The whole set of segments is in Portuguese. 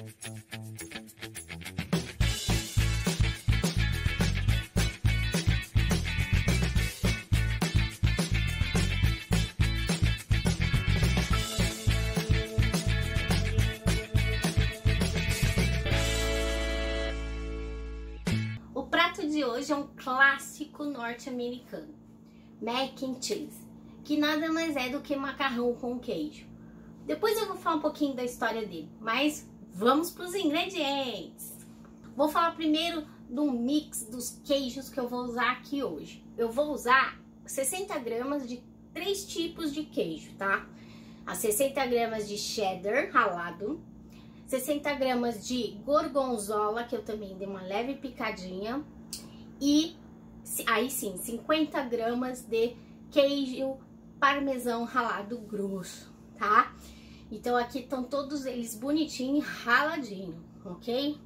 O prato de hoje é um clássico norte-americano, mac and cheese, que nada mais é do que macarrão com queijo. Depois eu vou falar um pouquinho da história dele, mas vamos para os ingredientes. Vou falar primeiro do mix dos queijos que eu vou usar aqui hoje. Eu vou usar 60 gramas de três tipos de queijo, tá? A 60 gramas de cheddar ralado, 60 gramas de gorgonzola, que eu também dei uma leve picadinha, e aí sim, 50 gramas de queijo parmesão ralado grosso, tá? Então aqui estão todos eles bonitinho, raladinho, ok?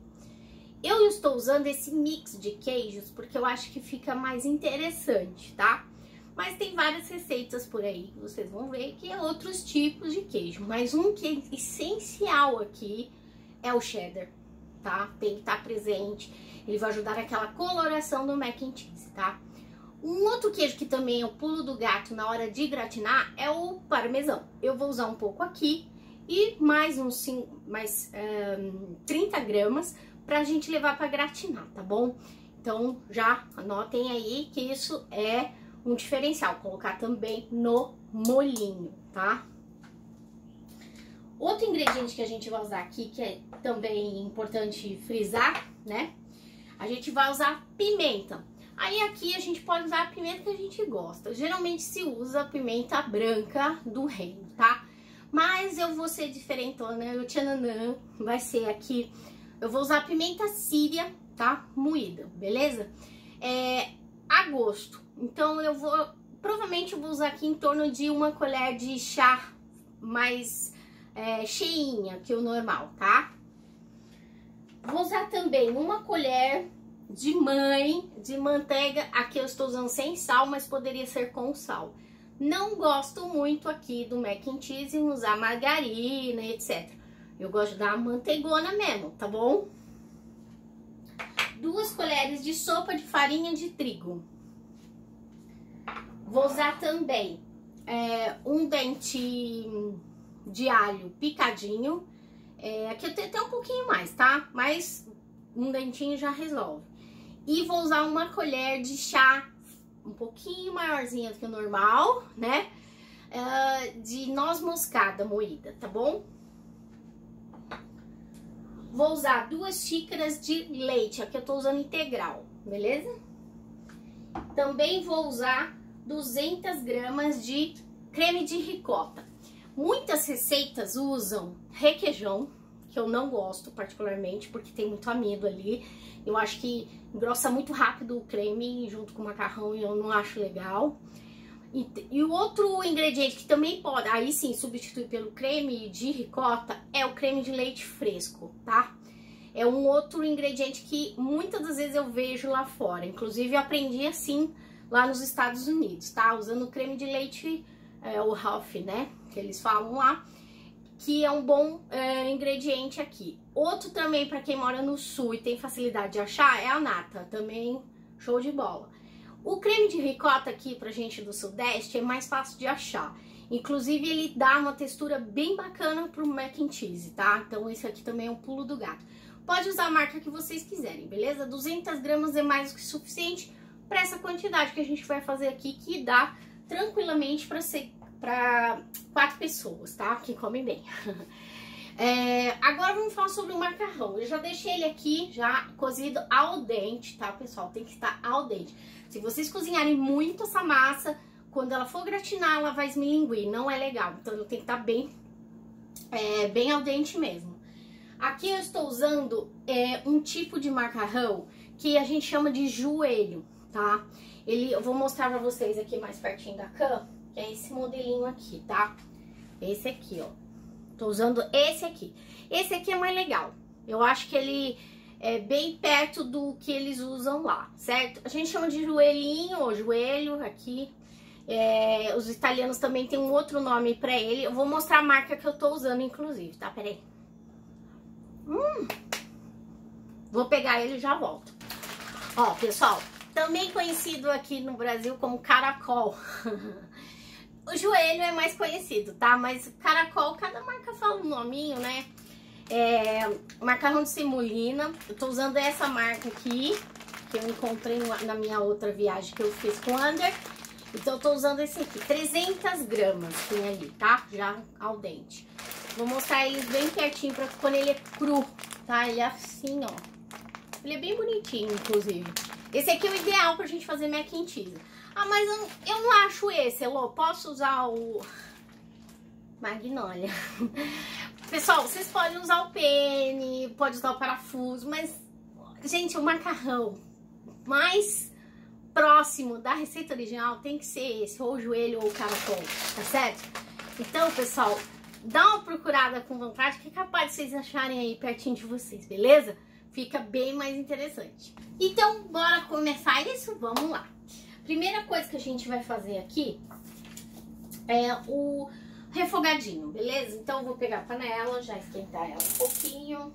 Eu estou usando esse mix de queijos porque eu acho que fica mais interessante, tá? Mas tem várias receitas por aí, vocês vão ver que é outros tipos de queijo. Mas um que é essencial aqui é o cheddar, tá? Tem que estar presente. Ele vai ajudar aquela coloração do mac and cheese, tá? Um outro queijo que também é o pulo do gato na hora de gratinar é o parmesão. Eu vou usar um pouco aqui e mais uns 5, mais um, 30 gramas pra gente levar pra gratinar, tá bom? Então já anotem aí que isso é um diferencial, colocar também no molinho, tá? Outro ingrediente que a gente vai usar aqui, que é também importante frisar, né? A gente vai usar pimenta. Aí aqui a gente pode usar a pimenta que a gente gosta. Geralmente se usa a pimenta branca do reino, tá? Mas eu vou ser diferentona, o tchananã vai ser aqui. Eu vou usar pimenta síria, tá? Moída, beleza? É, a gosto. Então eu vou, provavelmente eu vou usar aqui em torno de uma colher de chá mais é, cheinha que o normal, tá? Vou usar também uma colher de mãe de manteiga. Aqui eu estou usando sem sal, mas poderia ser com sal. Não gosto muito aqui do mac and cheese usar margarina, etc. Eu gosto dar manteigona mesmo, tá bom? Duas colheres de sopa de farinha de trigo. Vou usar também é, um dente de alho picadinho. É, aqui eu tenho até um pouquinho mais, tá? Mas um dentinho já resolve. E vou usar uma colher de chá um pouquinho maiorzinha do que o normal, né? Uh, de noz moscada moída, tá bom? Vou usar duas xícaras de leite, aqui eu tô usando integral, beleza? Também vou usar 200 gramas de creme de ricota. Muitas receitas usam requeijão, que eu não gosto particularmente, porque tem muito amido ali. Eu acho que engrossa muito rápido o creme junto com o macarrão e eu não acho legal. E, e, o outro ingrediente que também pode, aí sim, substituir pelo creme de ricota é o creme de leite fresco, tá? É um outro ingrediente que muitas das vezes eu vejo lá fora. Inclusive aprendi assim lá nos Estados Unidos, tá? Usando creme de leite, é, o Ralph, né? Que eles falam lá que é um bom é, ingrediente aqui. Outro também para quem mora no sul e tem facilidade de achar é a nata, também show de bola. O creme de ricota aqui pra gente do sudeste é mais fácil de achar. Inclusive ele dá uma textura bem bacana pro mac and cheese, tá? Então esse aqui também é um pulo do gato. Pode usar a marca que vocês quiserem, beleza? 200 gramas é mais do que suficiente para essa quantidade que a gente vai fazer aqui, que dá tranquilamente para ser para quatro pessoas, tá? Que comem bem. É, agora vamos falar sobre o macarrão. Eu já deixei ele aqui, já cozido ao dente, tá, pessoal? Tem que estar ao dente. Se vocês cozinharem muito essa massa, quando ela for gratinar, ela vai esmilinguir. Não é legal. Então, tem que estar bem, é, bem ao dente mesmo. Aqui eu estou usando é, um tipo de macarrão que a gente chama de joelho, tá? Ele, eu vou mostrar pra vocês aqui mais pertinho da cama que é esse modelinho aqui, tá? Esse aqui, ó. Tô usando esse aqui. Esse aqui é mais legal. Eu acho que ele é bem perto do que eles usam lá, certo? A gente chama de joelhinho ou joelho aqui. É, os italianos também tem um outro nome pra ele. Eu vou mostrar a marca que eu tô usando, inclusive, tá? Peraí. Hum, Vou pegar ele e já volto. Ó, pessoal, também conhecido aqui no Brasil como caracol. o joelho é mais conhecido, tá? Mas caracol, cada marca fala um nominho, né? É, macarrão de semolina. Eu tô usando essa marca aqui, que eu encontrei na minha outra viagem que eu fiz com o Under. Então, eu tô usando esse aqui. 300 gramas tem ali, tá? Já ao dente. Vou mostrar eles bem pertinho pra quando ele é cru, tá? Ele é assim, ó. Ele é bem bonitinho, inclusive. Esse aqui é o ideal pra gente fazer mac and cheese. Ah, mas eu, eu não acho esse, Elô. Posso usar o... Magnolia. Pessoal, vocês podem usar o pene, pode usar o parafuso, mas, gente, o macarrão mais próximo da receita original tem que ser esse, ou o joelho ou o caracol, tá certo? Então, pessoal, dá uma procurada com vontade, que é capaz de vocês acharem aí pertinho de vocês, beleza? Fica bem mais interessante. Então, bora começar isso? Vamos lá. Primeira coisa que a gente vai fazer aqui é o refogadinho, beleza? Então eu vou pegar a panela, já esquentar ela um pouquinho,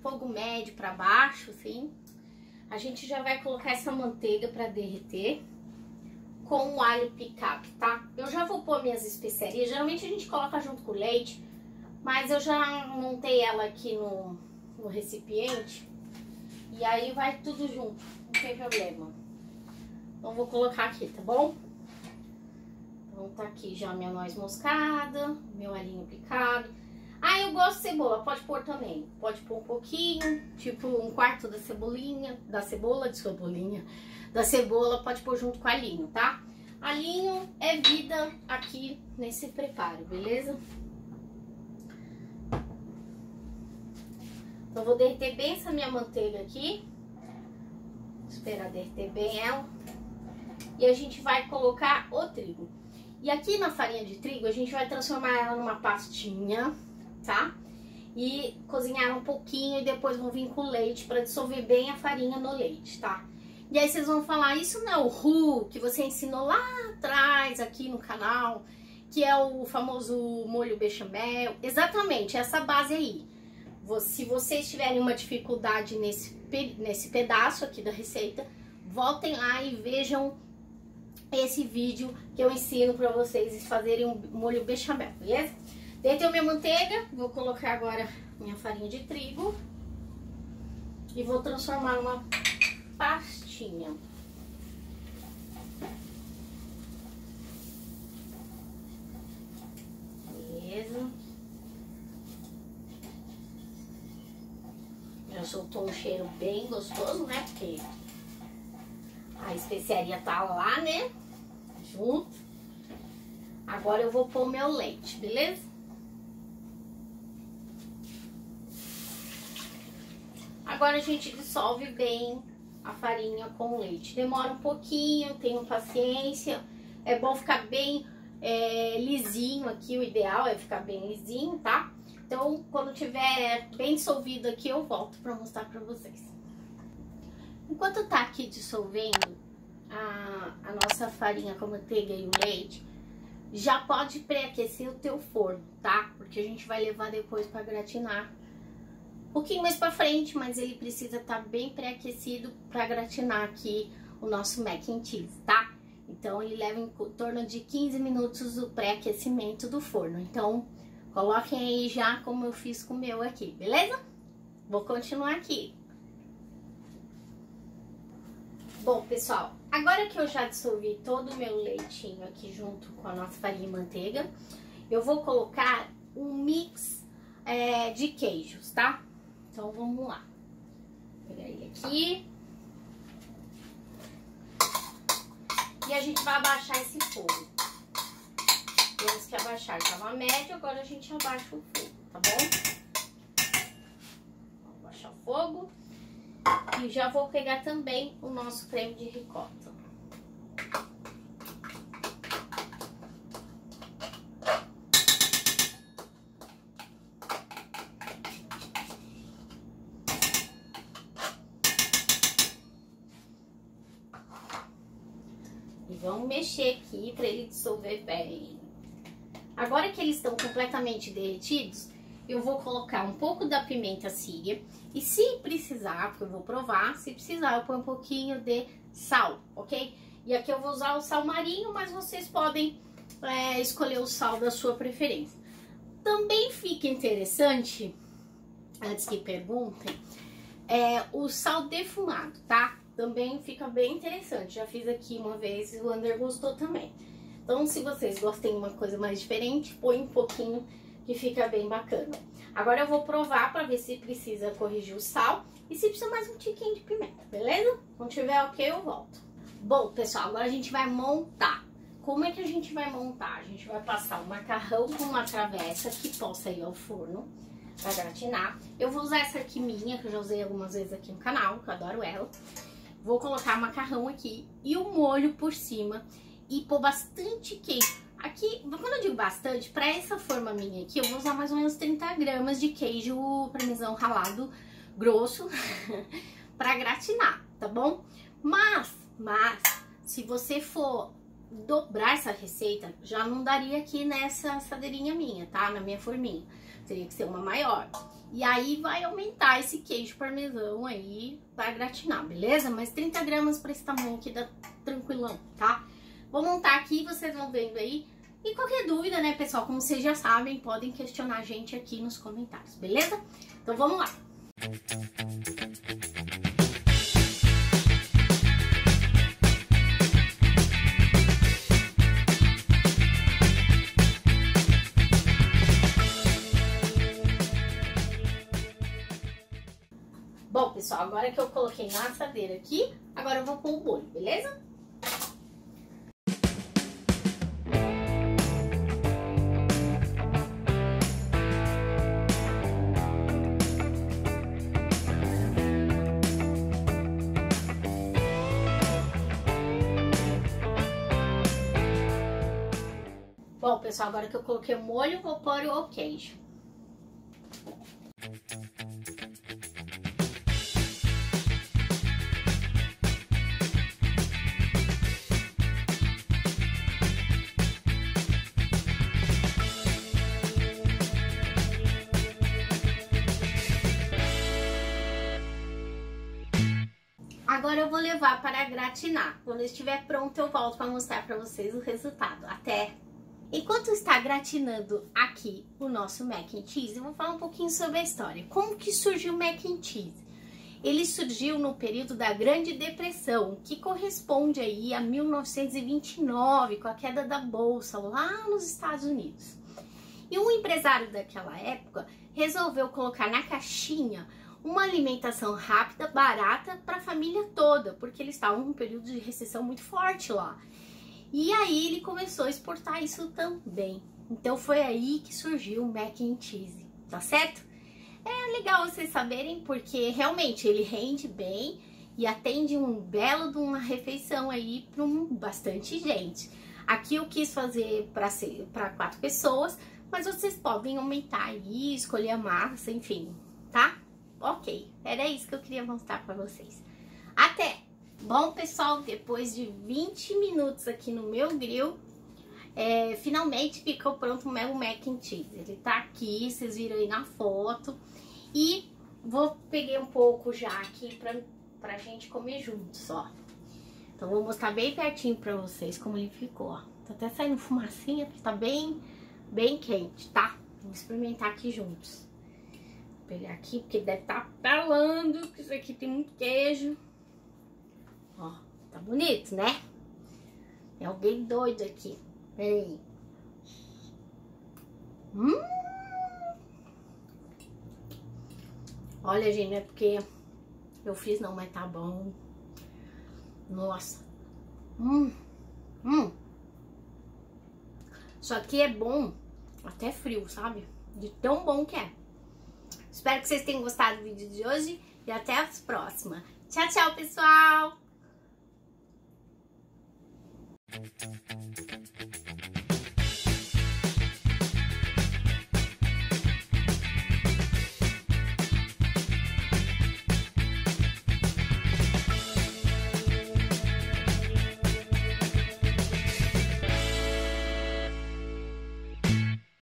fogo médio para baixo, assim. A gente já vai colocar essa manteiga para derreter com o alho picado, tá? Eu já vou pôr minhas especiarias, geralmente a gente coloca junto com o leite, mas eu já montei ela aqui no, no recipiente e aí vai tudo junto, não tem problema. Então vou colocar aqui, tá bom? Então tá aqui já minha noz moscada, meu alhinho picado. Ah, eu gosto de cebola, pode pôr também. Pode pôr um pouquinho, tipo um quarto da cebolinha, da cebola, de cebolinha, da cebola, pode pôr junto com alinho, tá? Alinho é vida aqui nesse preparo, beleza? Então, vou derreter bem essa minha manteiga aqui. Esperar derreter bem ela. E a gente vai colocar o trigo. E aqui na farinha de trigo, a gente vai transformar ela numa pastinha, tá? E cozinhar um pouquinho e depois vão vir com leite para dissolver bem a farinha no leite, tá? E aí vocês vão falar, isso não é o RU que você ensinou lá atrás aqui no canal, que é o famoso molho bechamel. Exatamente, essa base aí. Se vocês tiverem uma dificuldade nesse, nesse pedaço aqui da receita, voltem lá e vejam esse vídeo que eu ensino para vocês fazerem um molho bechamel, beleza? Derreteu minha manteiga, vou colocar agora minha farinha de trigo e vou transformar numa pastinha. Beleza. Soltou um cheiro bem gostoso, né? Porque a especiaria tá lá, né? junto. Agora eu vou pôr meu leite, beleza? Agora a gente dissolve bem a farinha com leite. Demora um pouquinho, tenham paciência. É bom ficar bem é, lisinho aqui, o ideal é ficar bem lisinho, tá? Então, quando tiver bem dissolvido aqui, eu volto pra mostrar pra vocês. Enquanto tá aqui dissolvendo, a, a nossa farinha com a manteiga e o leite, já pode pré-aquecer o teu forno, tá? Porque a gente vai levar depois para gratinar. Um pouquinho mais para frente, mas ele precisa estar tá bem pré-aquecido para gratinar aqui o nosso mac and cheese, tá? Então ele leva em torno de 15 minutos o pré-aquecimento do forno. Então coloquem aí já como eu fiz com o meu aqui, beleza? Vou continuar aqui. Bom, pessoal, agora que eu já dissolvi todo o meu leitinho aqui junto com a nossa farinha e manteiga, eu vou colocar um mix é, de queijos, tá? Então, vamos lá. Vou pegar ele aqui. E a gente vai abaixar esse fogo. Temos que abaixar, tava médio, agora a gente abaixa o fogo, tá bom? Vamos abaixar o fogo. E já vou pegar também o nosso creme de ricota. E vamos mexer aqui para ele dissolver bem. Agora que eles estão completamente derretidos, eu vou colocar um pouco da pimenta síria. E se precisar, porque eu vou provar, se precisar eu ponho um pouquinho de sal, ok? E aqui eu vou usar o sal marinho, mas vocês podem é, escolher o sal da sua preferência. Também fica interessante, antes que perguntem, é, o sal defumado, tá? Também fica bem interessante. Já fiz aqui uma vez e o Ander gostou também. Então, se vocês gostem de uma coisa mais diferente, põe um pouquinho que fica bem bacana. Agora eu vou provar para ver se precisa corrigir o sal e se precisa mais um tiquinho de pimenta, beleza? Quando tiver ok, eu volto. Bom, pessoal, agora a gente vai montar. Como é que a gente vai montar? A gente vai passar o macarrão com uma travessa que possa ir ao forno para gratinar. Eu vou usar essa aqui minha, que eu já usei algumas vezes aqui no canal, que eu adoro ela. Vou colocar macarrão aqui e o molho por cima e pôr bastante queijo. Aqui, quando eu digo bastante, para essa forma minha aqui, eu vou usar mais ou menos 30 gramas de queijo parmesão ralado grosso para gratinar, tá bom? Mas, mas, se você for dobrar essa receita, já não daria aqui nessa assadeirinha minha, tá? Na minha forminha. Teria que ser uma maior. E aí vai aumentar esse queijo parmesão aí para gratinar, beleza? Mas 30 gramas para esse tamanho aqui dá tranquilão, tá? Vou montar aqui, vocês vão vendo aí. E qualquer dúvida, né, pessoal, como vocês já sabem, podem questionar a gente aqui nos comentários, beleza? Então vamos lá. Bom, pessoal, agora que eu coloquei na assadeira aqui, agora eu vou pôr o molho, beleza? Bom, pessoal, agora que eu coloquei o molho, vou pôr o queijo. Agora eu vou levar para gratinar. Quando estiver pronto, eu volto para mostrar para vocês o resultado. Até! Enquanto está gratinando aqui o nosso mac and cheese, eu vou falar um pouquinho sobre a história. Como que surgiu o mac and cheese? Ele surgiu no período da Grande Depressão, que corresponde aí a 1929, com a queda da bolsa lá nos Estados Unidos. E um empresário daquela época resolveu colocar na caixinha uma alimentação rápida, barata para a família toda, porque eles estavam num período de recessão muito forte lá. E aí ele começou a exportar isso também. Então foi aí que surgiu o mac and cheese, tá certo? É legal vocês saberem porque realmente ele rende bem e atende um belo de uma refeição aí para um, bastante gente. Aqui eu quis fazer para quatro pessoas, mas vocês podem aumentar aí, escolher a massa, enfim, tá? Ok, era isso que eu queria mostrar para vocês. Até! Bom, pessoal, depois de 20 minutos aqui no meu grill, é, finalmente ficou pronto o meu mac and cheese. Ele tá aqui, vocês viram aí na foto. E vou peguei um pouco já aqui pra, pra gente comer juntos, ó. Então vou mostrar bem pertinho pra vocês como ele ficou, ó. Tá até saindo fumacinha, porque tá bem, bem quente, tá? Vamos experimentar aqui juntos. Vou pegar aqui, porque deve tá pelando, porque isso aqui tem muito queijo. Ó, tá bonito, né? É alguém doido aqui. Peraí. Hum! Olha, gente, não é porque eu fiz não, mas tá bom. Nossa. Hum. Hum. Isso aqui é bom, até frio, sabe? De tão bom que é. Espero que vocês tenham gostado do vídeo de hoje e até a próxima. Tchau, tchau, pessoal! Thank you.